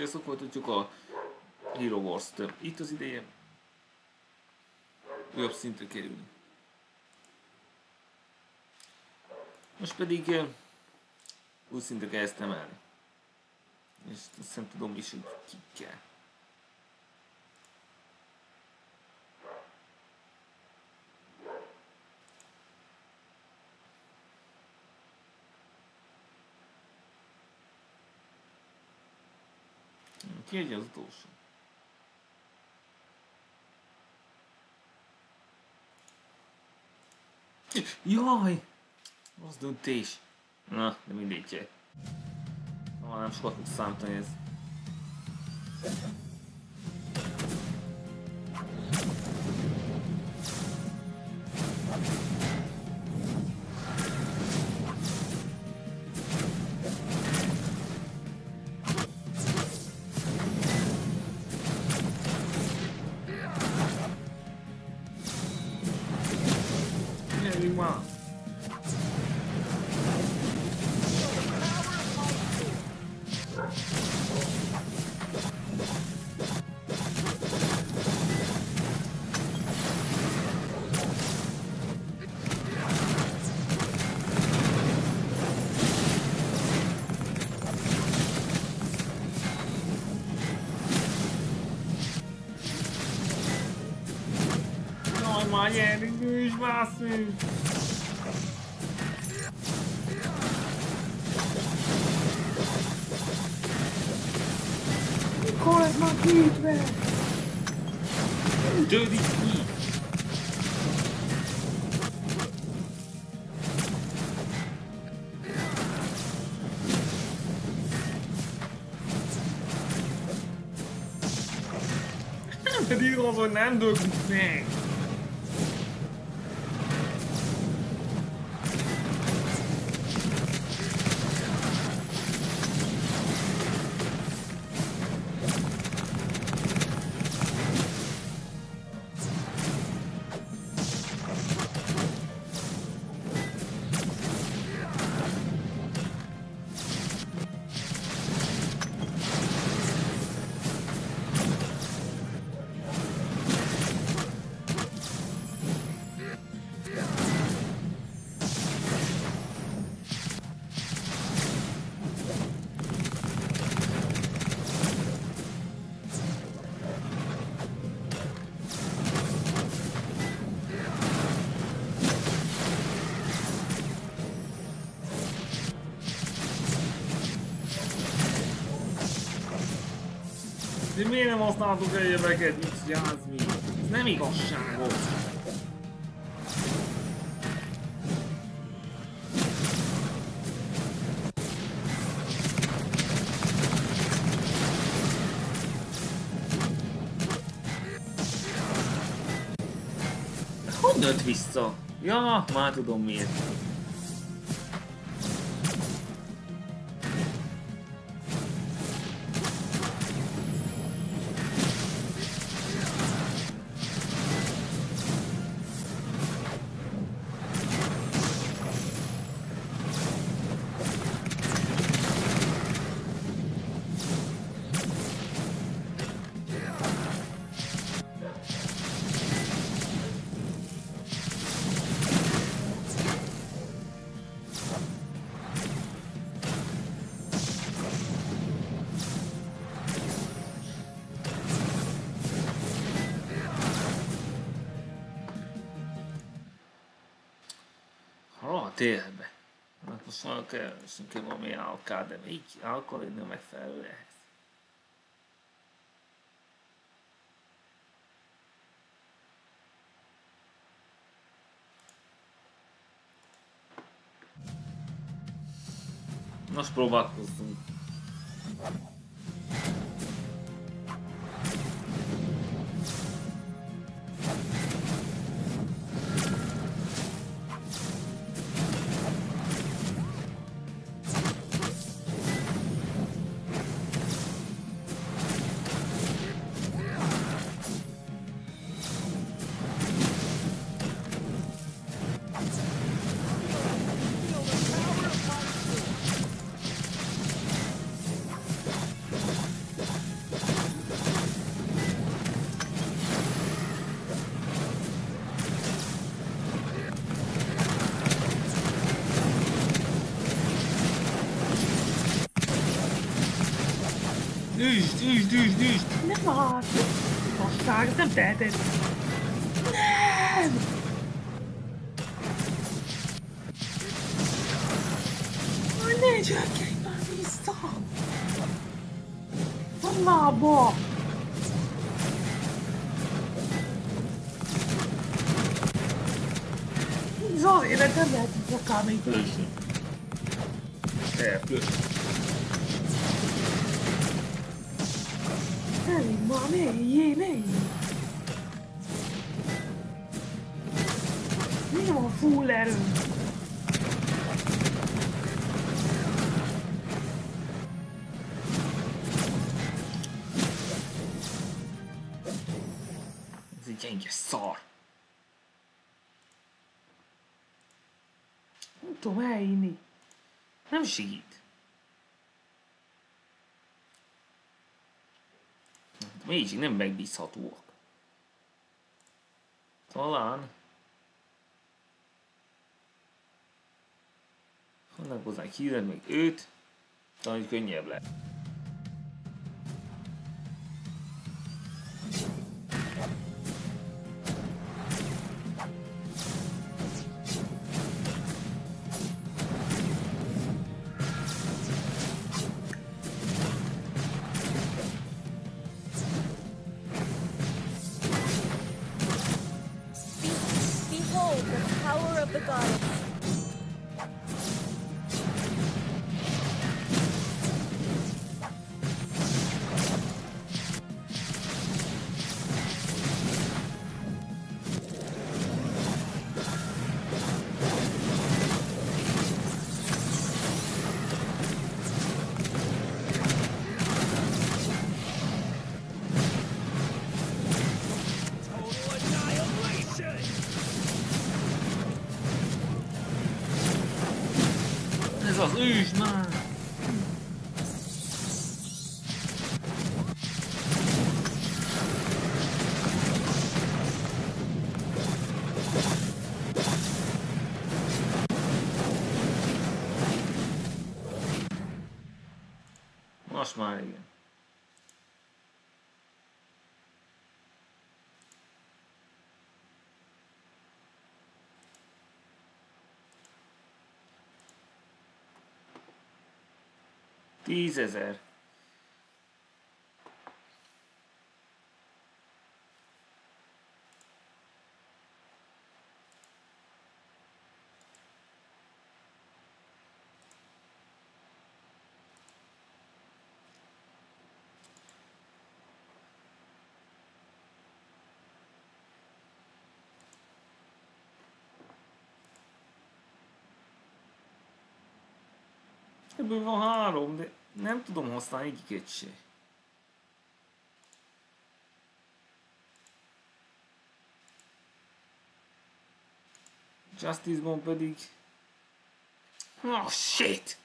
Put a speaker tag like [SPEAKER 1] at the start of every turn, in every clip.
[SPEAKER 1] Sziasztok, folytatjuk a Hero Wars-t. Itt az ideje újabb szintre kerülni. Most pedig uh, új szintre kezdtem el. És azt hiszem tudom is, hogy. Ki egy az utolsó? Jaj! Rossz döntés. Na, de mindegy. Na, nem sokat fog számítani ez. Nyerjünk Ütődik ki! Pedig az, hogy nem döglik meg! Használtuk egyebeket, jázmi? Ez nem igazságos. Hogy nőtt vissza? Ja, már tudom miért. Kell, kell valami alká, de még alkohol nem megfelelő ehhez. Most próbálkozzunk. Üsd, üsd, üsd, üsd!
[SPEAKER 2] Nem már! Basság, ezt nem teheted! Nem! Már ne csökkenj már vissza! Szannába! Ez az életem lehet, hogy akár még
[SPEAKER 1] Fősön.
[SPEAKER 2] Elég már, ne éljé! Mi van full erő?
[SPEAKER 1] Ez egy gyenge szar.
[SPEAKER 2] Nem tudom.
[SPEAKER 1] Nem segít. Mégis nem megbízhatóak. Talán. Annak hozzá híred meg őt, talán könnyebb lesz. Ez Tízezer. Ebből van három, de nem tudom használni egyiket se. Justice-ban pedig... Oh shit!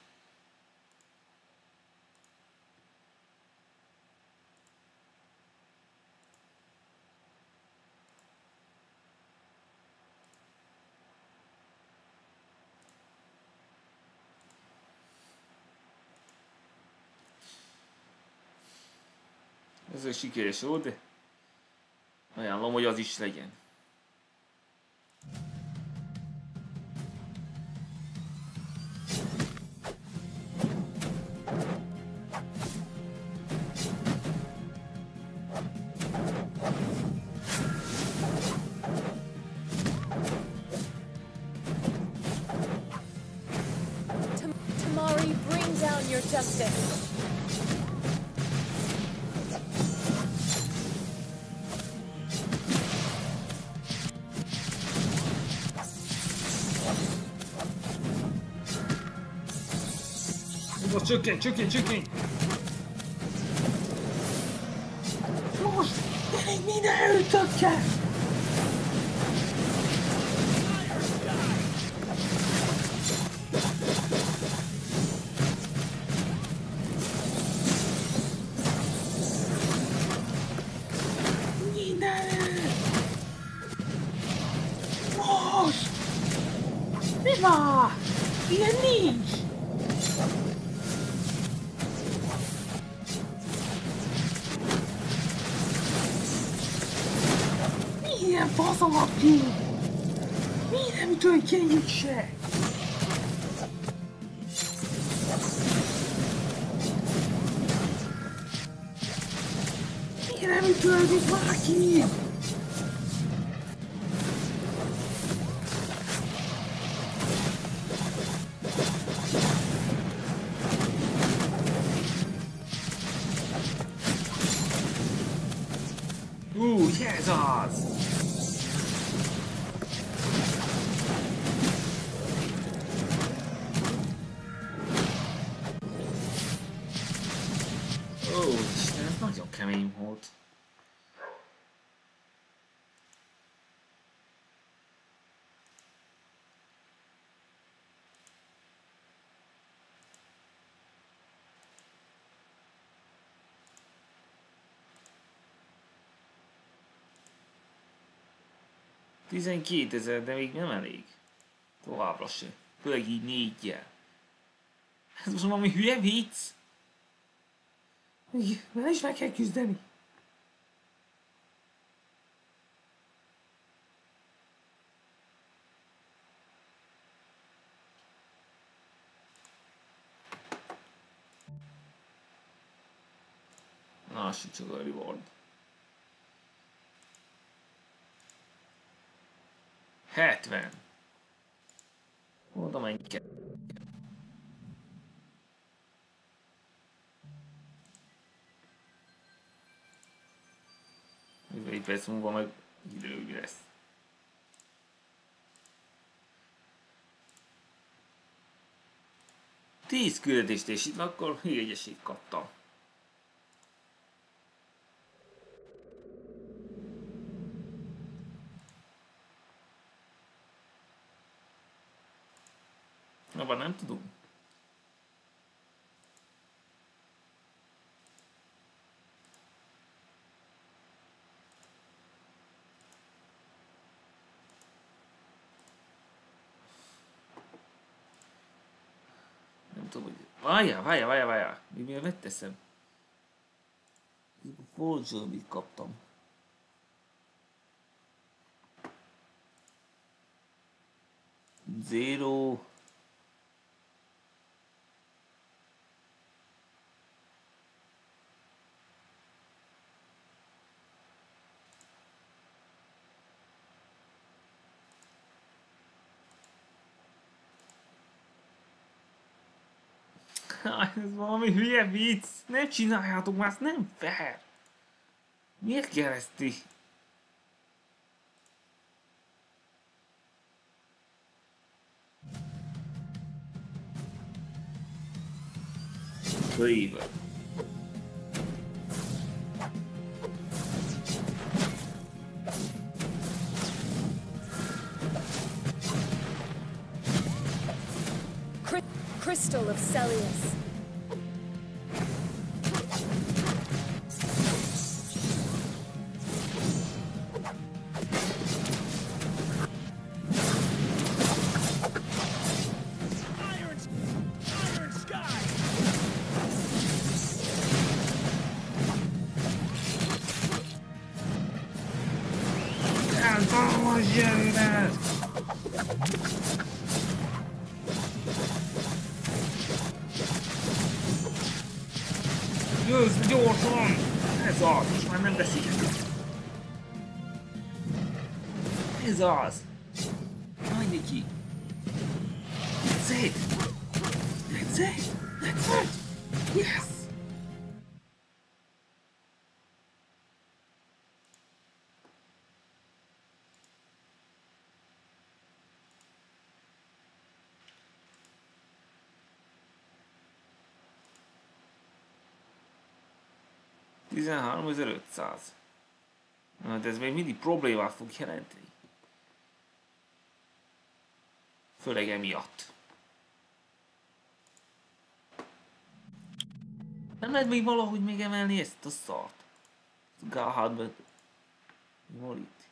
[SPEAKER 1] Sikeres volt, de ajánlom, hogy az is legyen.
[SPEAKER 3] Tam- Tamari, bring down your justice.
[SPEAKER 1] Most csökken, csökken, csökken!
[SPEAKER 2] Most! Elég minden
[SPEAKER 1] Ó, Isten, ez nagyon kemény volt. Tizenkét ezer, de még nem elég. Továbbra se. Főleg így négyjel. Ez most valami hülye vicc?
[SPEAKER 2] Vele is meg kell küzdeni.
[SPEAKER 1] Lassítsuk a reward. 70. Oda menj kell. Egy perc múlva meg időügy lesz. Tíz küldetést és itt akkor hülyegyesét kaptam. Abban nem tudunk. Nem tudom, hogy... Várjál, várjál, várjál, várjál. Mi miért megteszem? Forge mit kaptam. Zero. Ez valami hülye vicc. Ne csináljátok már, ez nem fair. Miért kell ezt.
[SPEAKER 3] Crystal of Celius.
[SPEAKER 1] 13500. Na, de ez még mindig problémát fog jelenteni. Főleg emiatt. Nem lehet még valahogy még emelni ezt a szart? Gáhádban. Molit.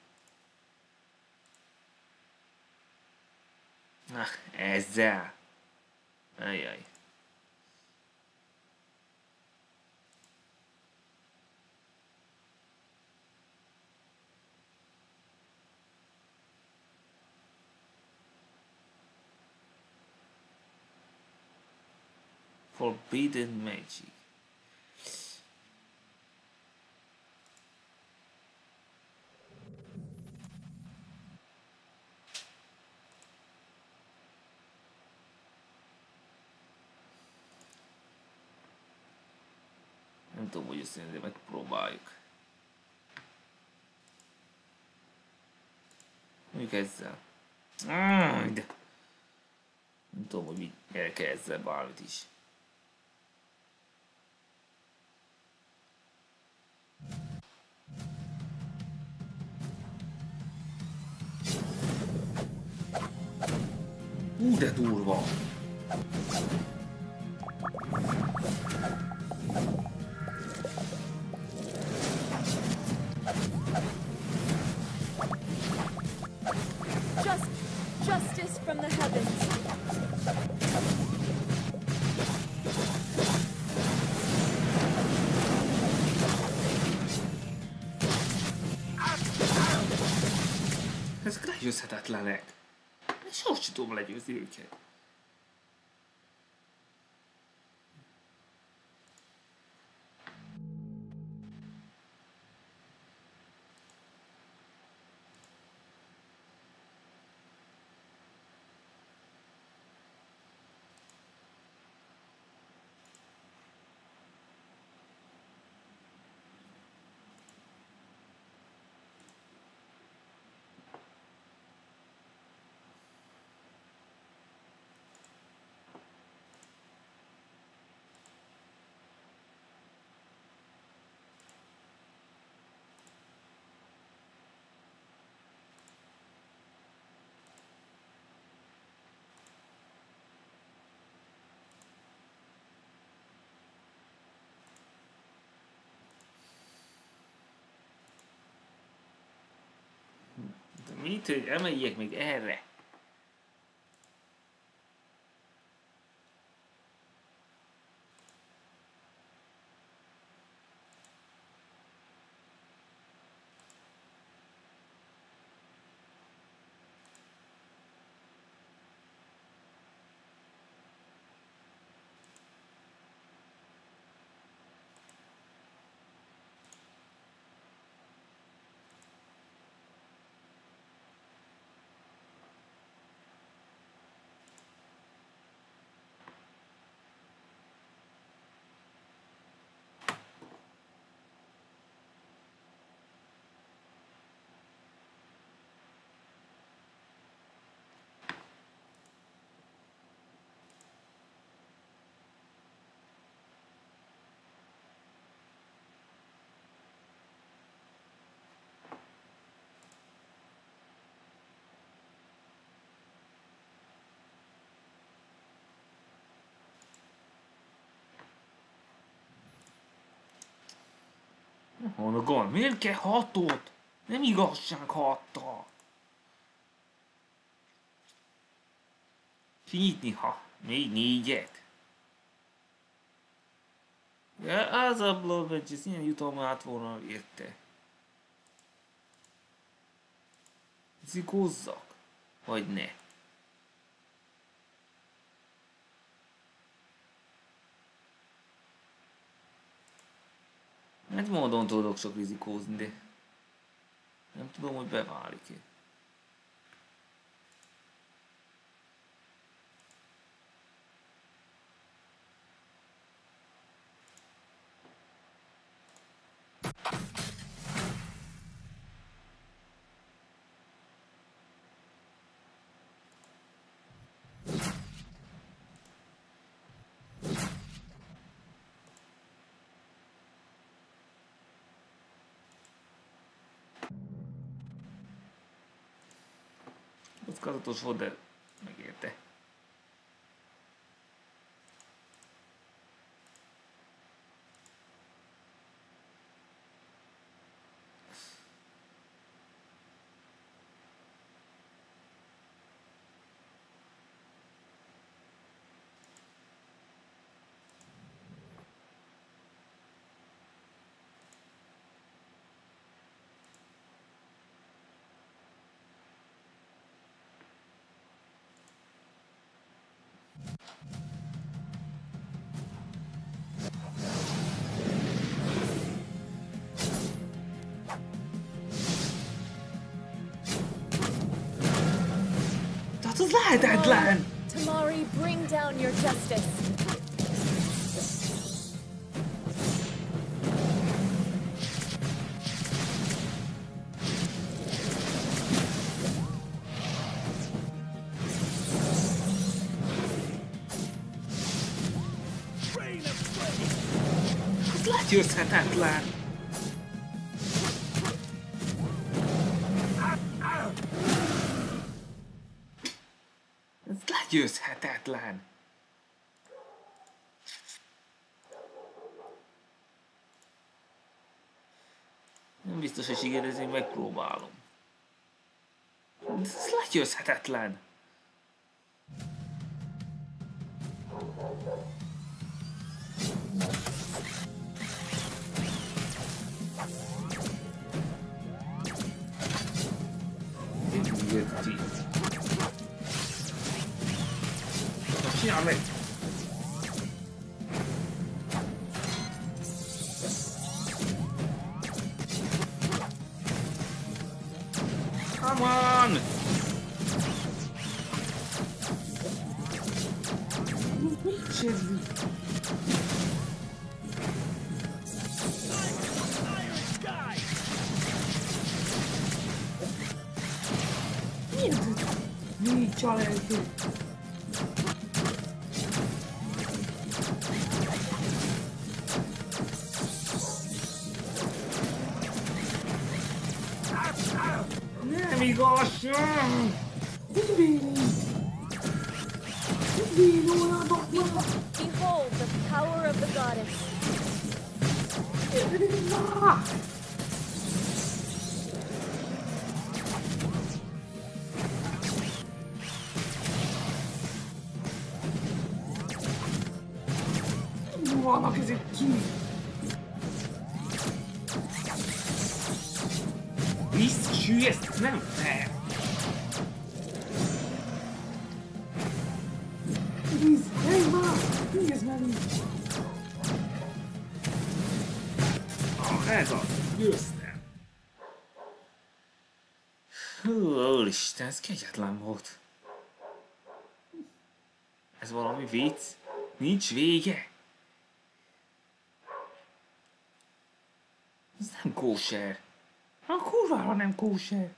[SPEAKER 1] Na, ezzel. Ajjaj. Forbidden Magic. Nem tudom, hogy ezt de megpróbáljuk. Mondjuk ezzel. Ah, de. Nem tudom, hogy mi el kell ezzel bármit is. Ú, de durva!
[SPEAKER 3] Just justice from the heavens.
[SPEAKER 1] Ezek legyőzhetetlenek. Sose tudom legyőzni őket. De mit, hogy emeljek még erre? Hol a gond? Miért kell hatot? Nem igazság hatta. Kinyitni, ha még négyet. Ja, az a Blood Badges, ilyen jutalmát volna érte. Zigózzak? Vagy ne? Egy módon tudok sok rizikózni, de nem tudom, hogy beválik-e. Kockázatos volt, de
[SPEAKER 3] Tamari, bring down your justice.
[SPEAKER 1] Biztos, hogy ezért megpróbálom. Ez legyőzhetetlen! Csinálj meg! Mit csinálj?
[SPEAKER 4] Iron sky!
[SPEAKER 2] Mi ez?
[SPEAKER 1] Ez kegyetlen volt. Ez valami vicc? Nincs vége? Ez nem kóser.
[SPEAKER 2] A kurvára nem kóser.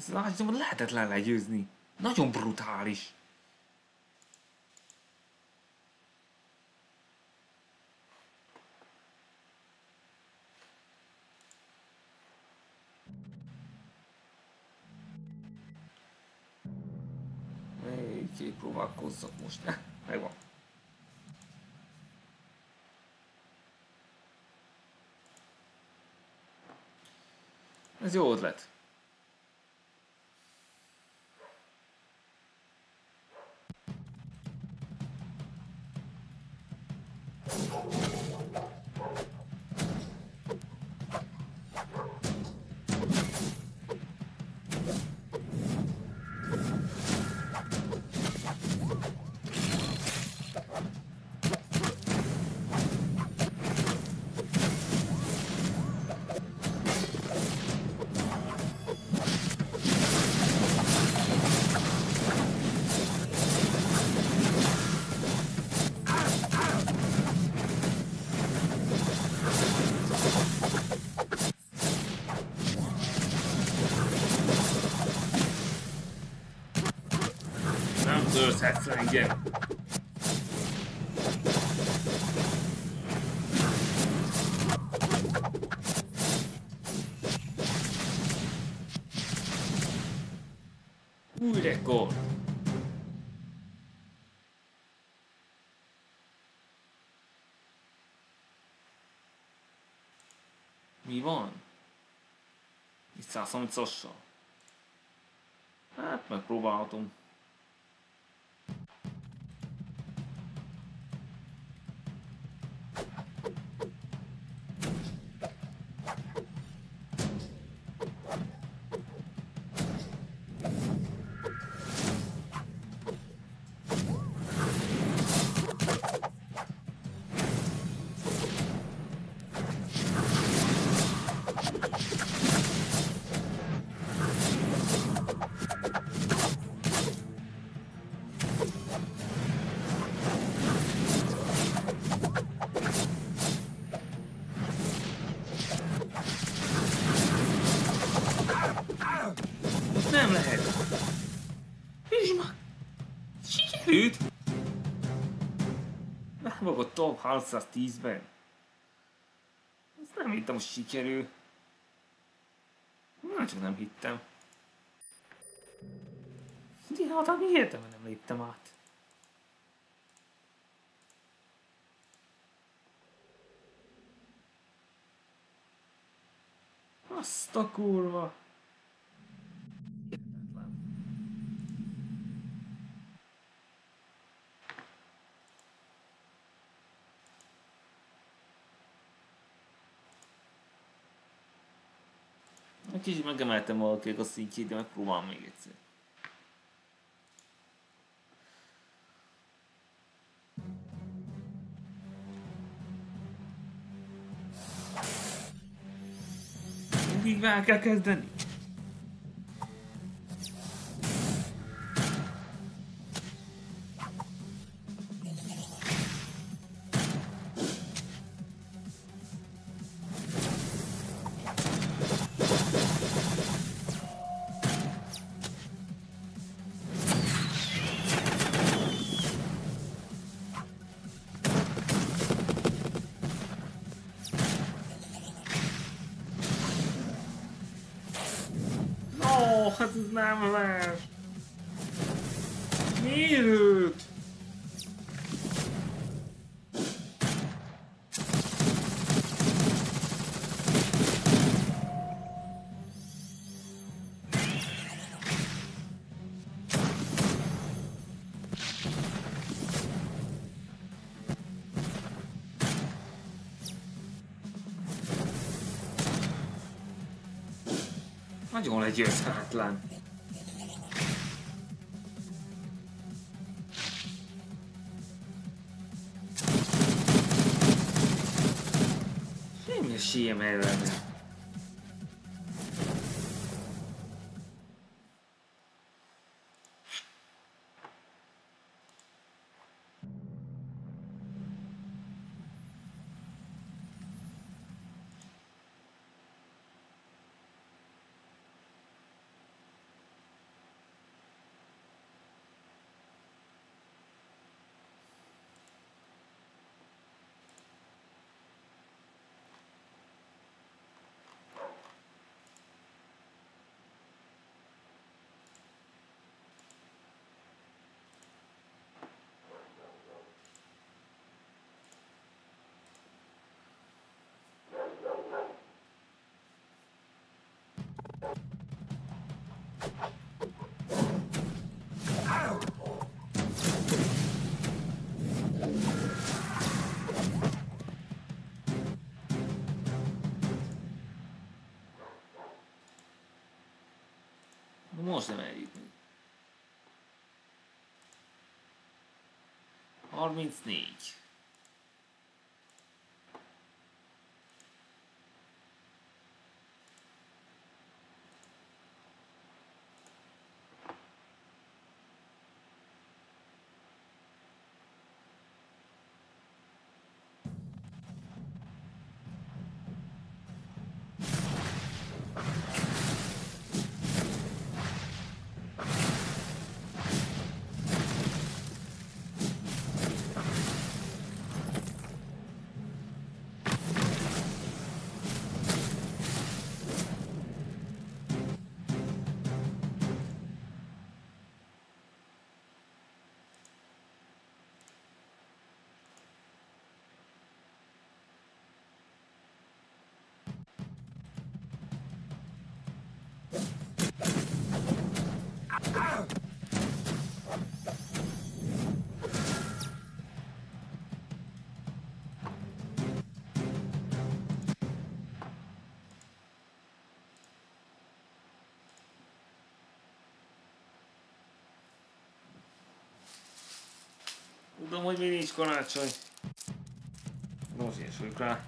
[SPEAKER 1] Ez nagyon lehetetlen legyőzni. Nagyon brutális. Kipróbálkozzak most. Eh, megvan. Ez jó ötlet. Itt 130-assal. Hát megpróbálhatom. Top 610-ben. Ezt nem hittem, hogy sikerül. Nem csak nem hittem. De hát mi értem, nem léptem át. Azt a kurva. Egy kicsit megemeltem valakinek a szintjét, de megpróbálom még egyszer. Mindig meg kell kezdeni. Ó, hát ez nem lehet. Miért őt? Nagyon legyőzhetetlen. Semmi or mean snake. Tudom, hogy mi nincs karácsony. Most én vagyok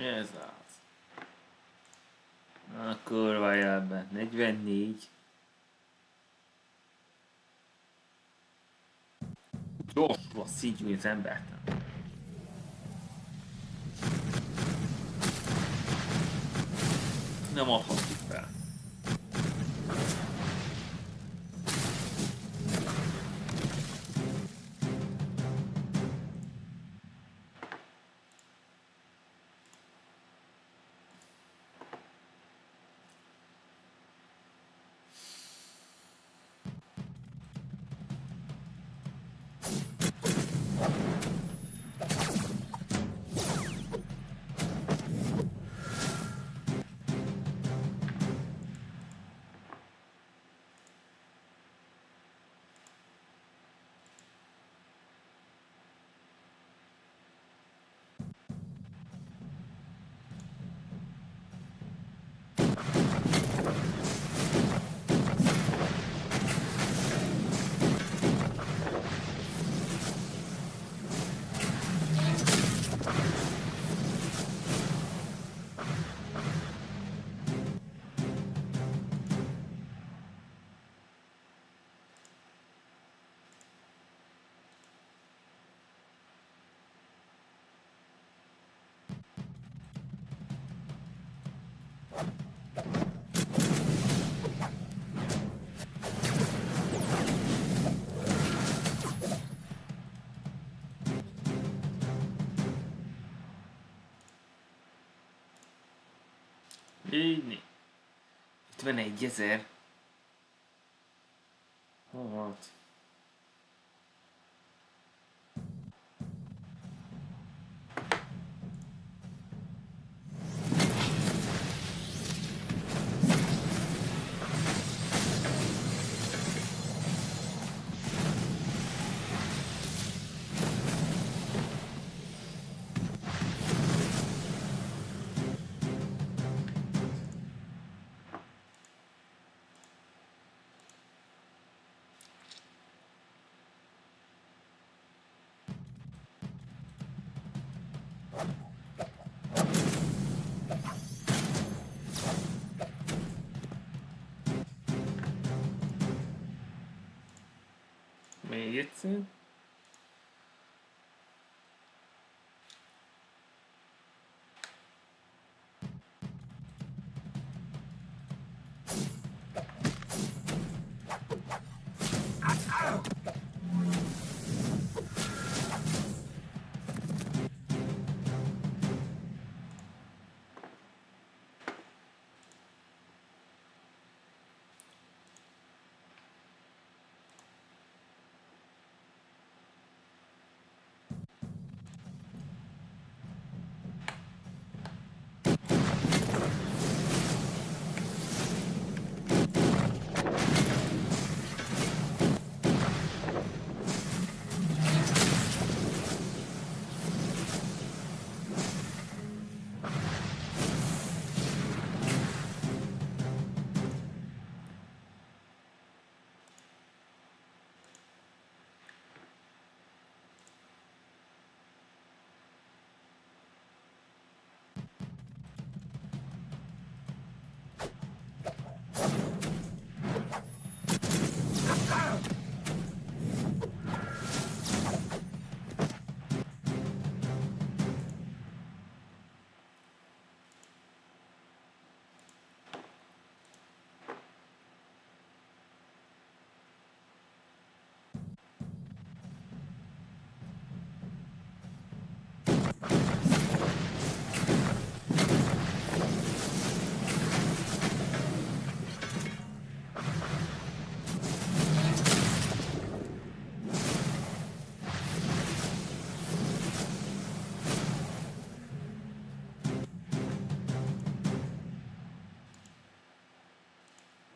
[SPEAKER 1] rá. Ez az. A kurva jelben. 44. Joshua szintjű az embert. Nem adhatjuk fel. Így. 51 ezer. Hol volt? Még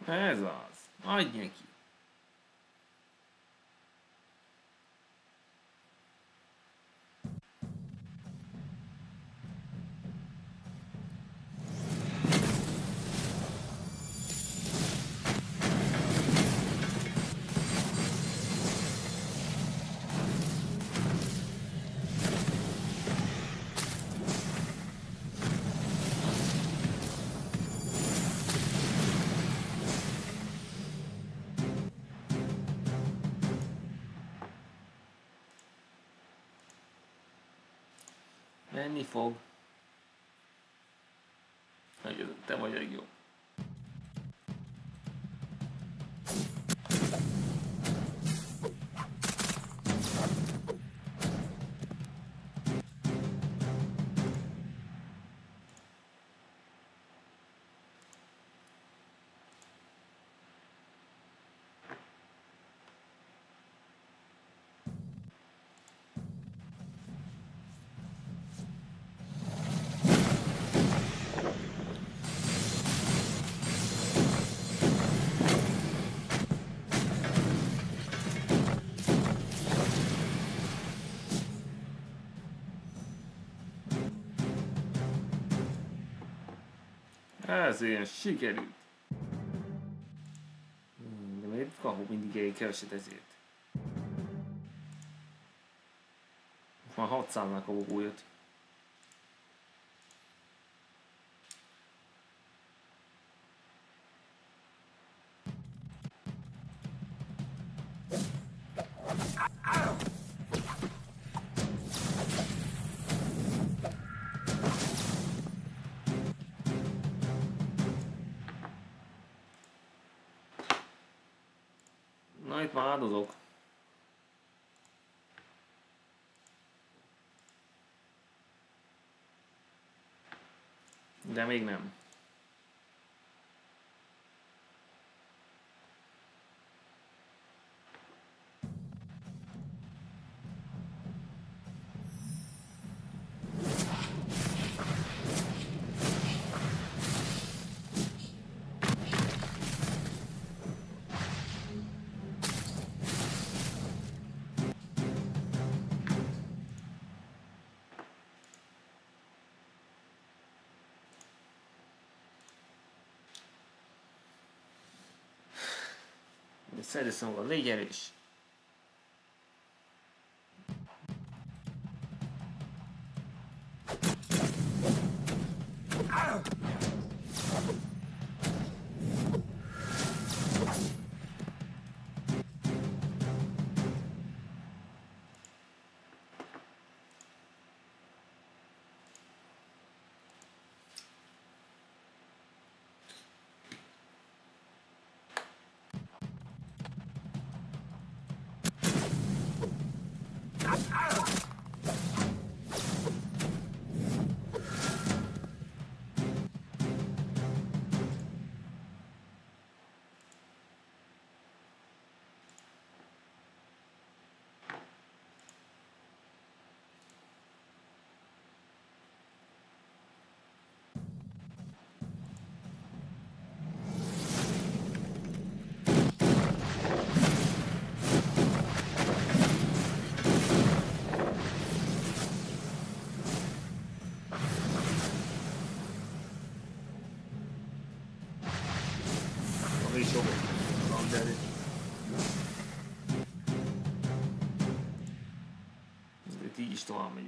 [SPEAKER 1] Ez az. Adj neki. Menni fog. Ezért sikerült. Hmm, De miért kapok mindig egy keveset ezért? Már 600-nál kapok újat. Áldozok. De még nem. Szerezem magad, légy erős. Ezért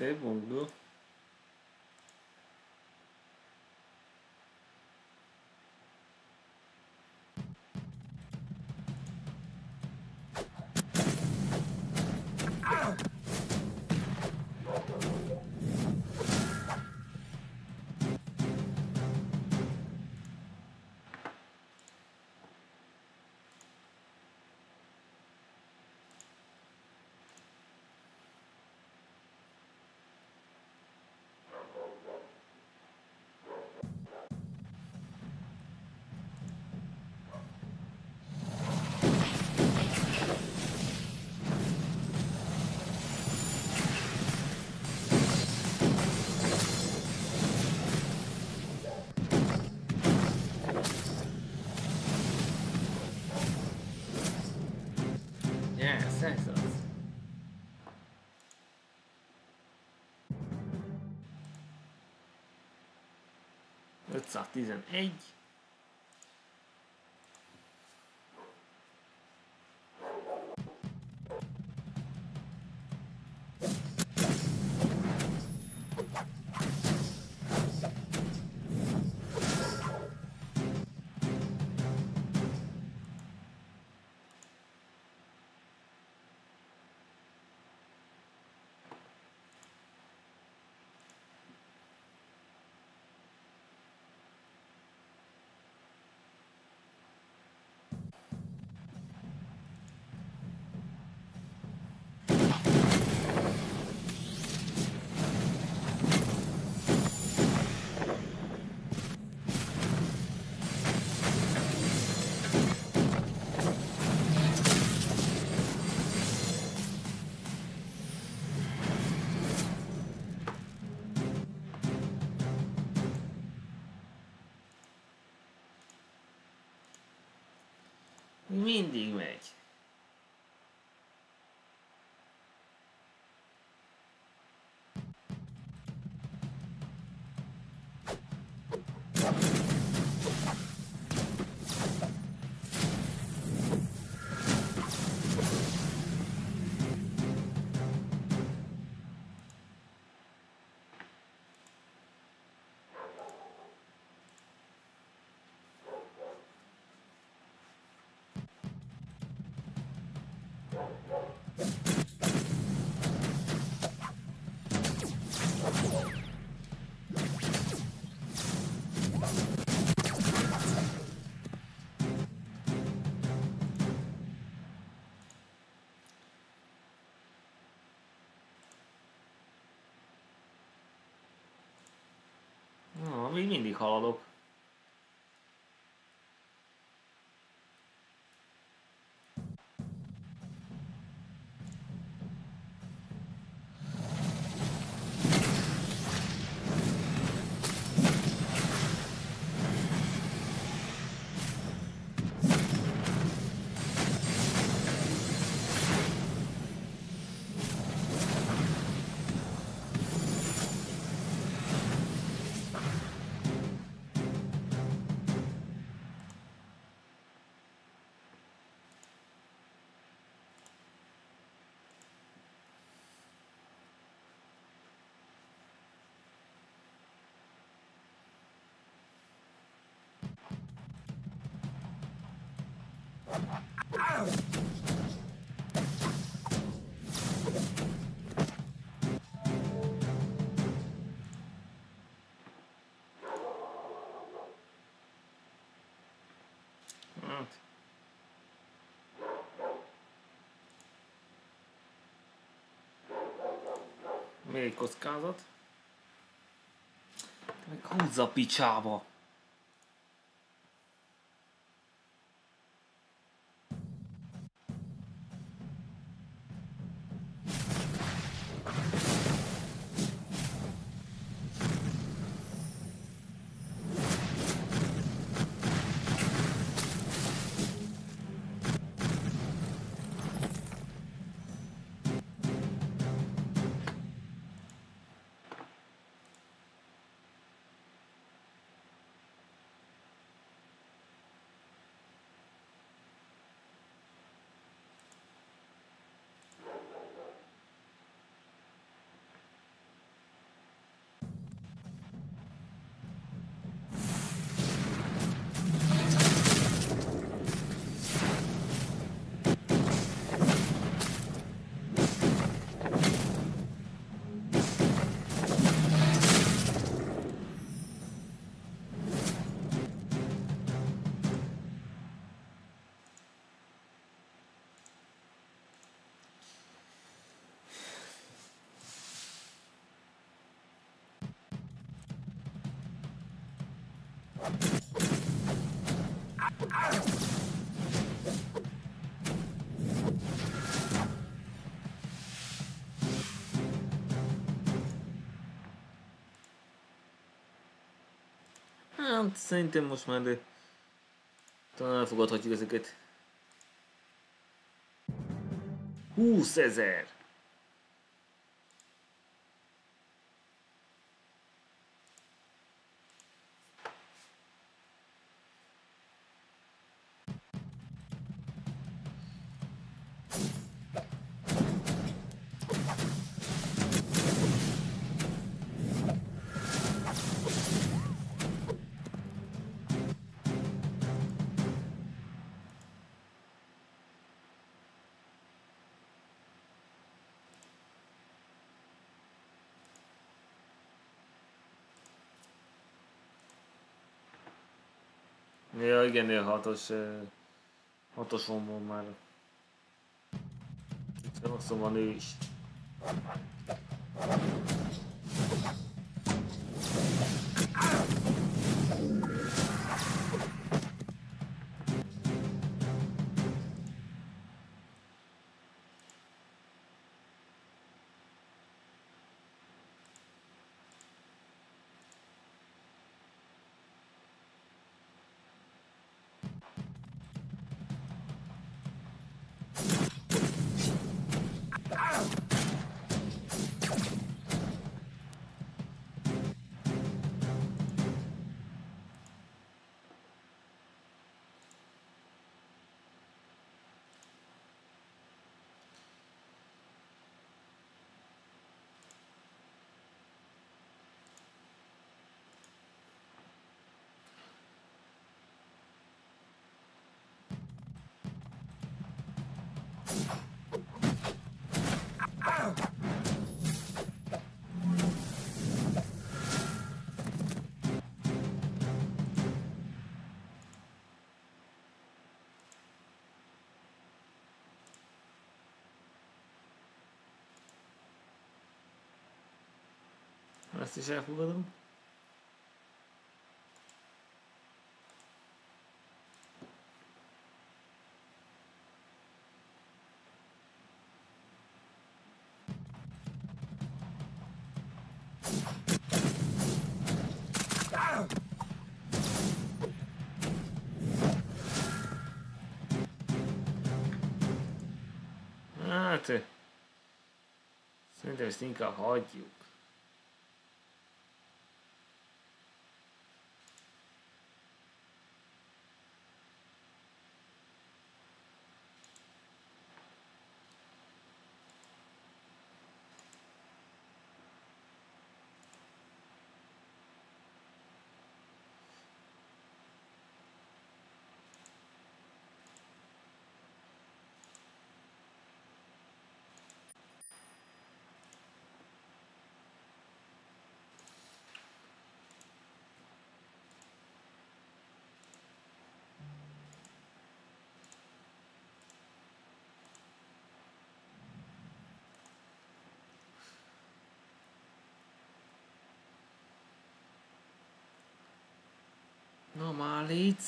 [SPEAKER 1] így is 2011命令诶。No, még mindig haladok. Még egy kockázat. Meg húzza picsába. Hát szerintem most már de talán elfogadhatjuk ezeket. 20 ezer! Ja, igen, a hatos, hatoson van már. Azt van ő is. Ezt is elfogadom. Hát, szerintem ezt inkább hagyjuk. Na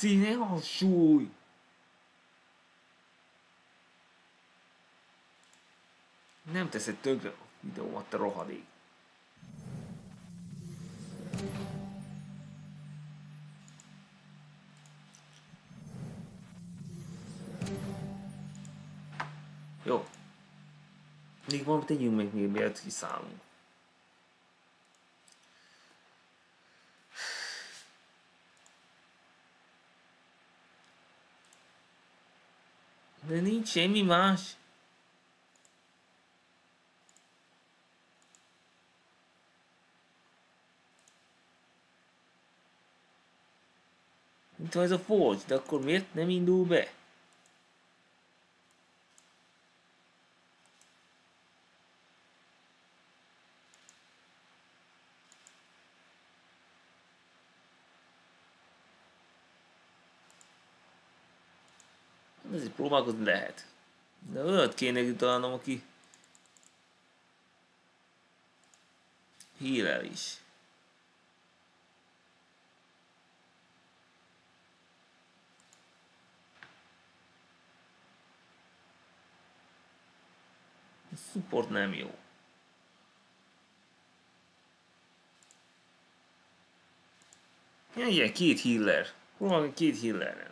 [SPEAKER 1] ne hassulj! Nem teszed tökre a videómat, te rohadék. Jó. Még valamit tegyünk meg még, mielőtt kiszállunk. De nincs semmi más. Itt van ez a Forge, de akkor miért nem Próbálkozni lehet. De olyat kéne találnom, aki hírel is. A support nem jó. Ja, igen, két healer. Próbálj két
[SPEAKER 3] healerrel.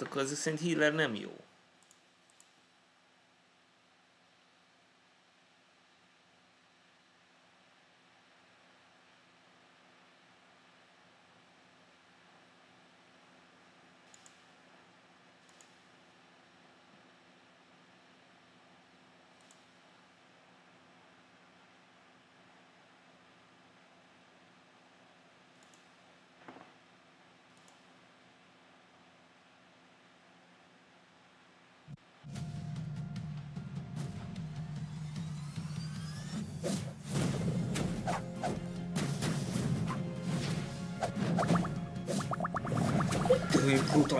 [SPEAKER 1] Hát akkor az szerint healer nem jó.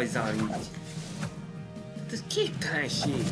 [SPEAKER 1] Hogy brutalizál így. Hát ez képtelenség.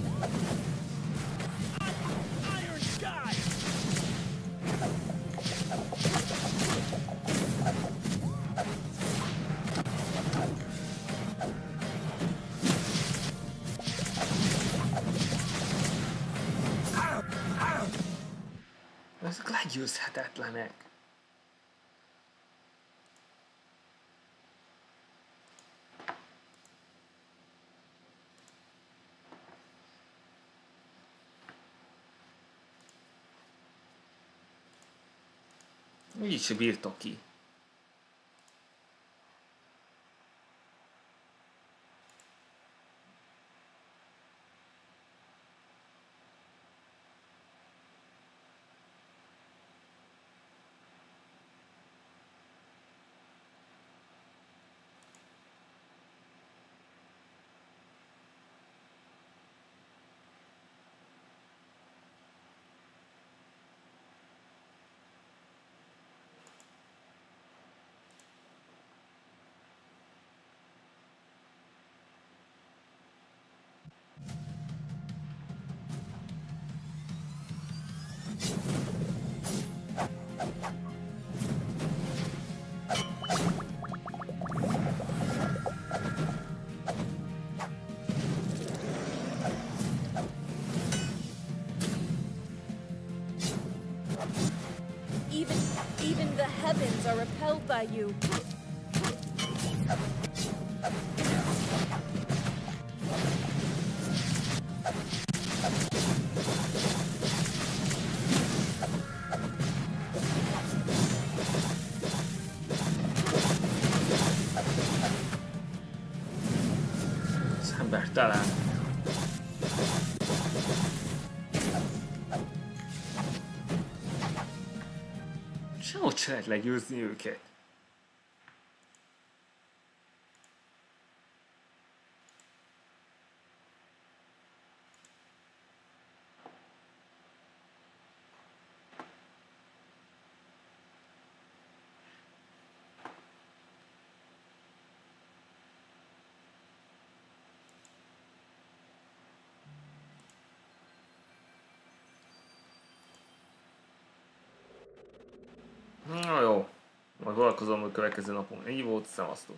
[SPEAKER 1] Így se bírtok ki.
[SPEAKER 3] Even, you.
[SPEAKER 1] Az ember talán. Sehogy se lehet legyőzni őket. Valakozom a következő napon. Így volt, szevasztok.